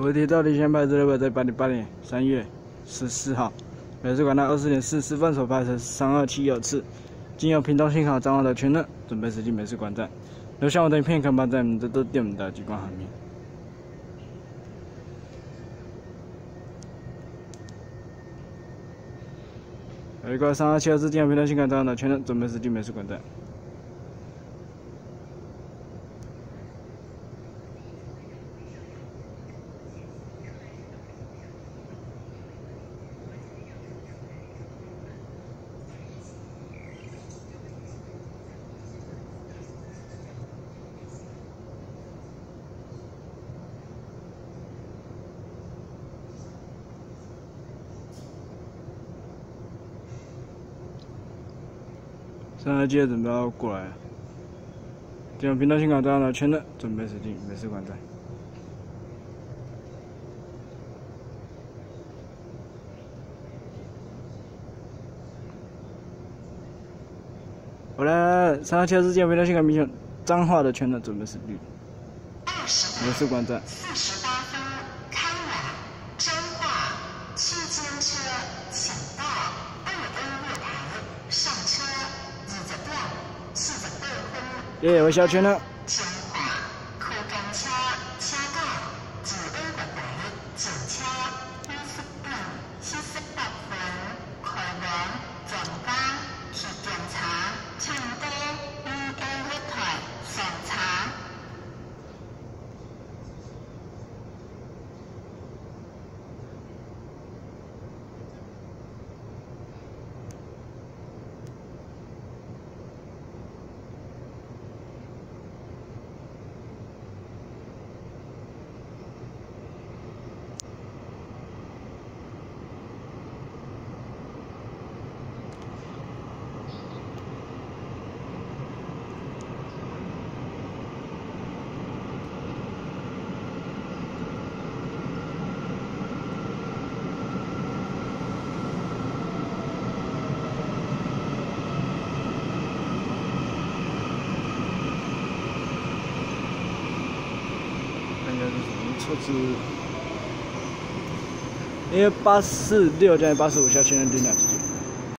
我铁道理想牌子的在八零八年三月十四号，美术馆的二十点四十分所拍摄三二七二次，经由屏东信号掌握的确认，准备驶进美术馆站。留下我的影片，看吧，在我们的都店的激光画面。美国三二七二次经由屏东信号掌握的确认，准备驶进美术馆站。三号机准备要过来。了这样平道心搞这样的全的准备使劲没事关灯好了三号机之间平道心搞明显脏话的圈的准备使劲没事关灯四十八分耶，我小圈了。车子，因为八四六加八十五下千人定了。